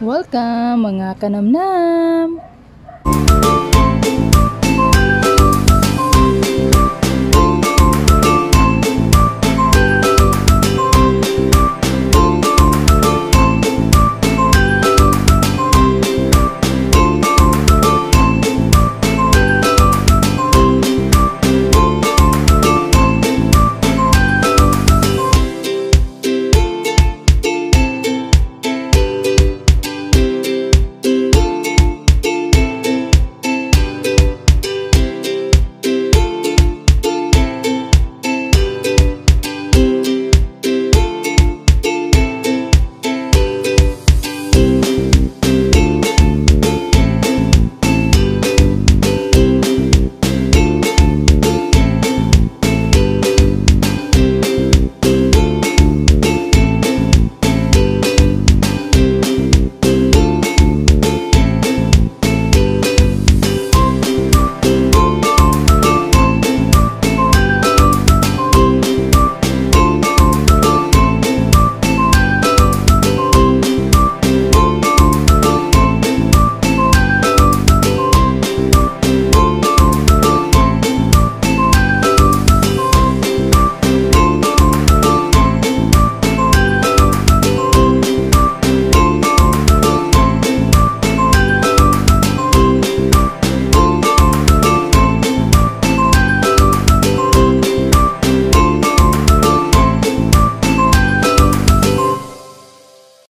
Welcome mga kanamnam!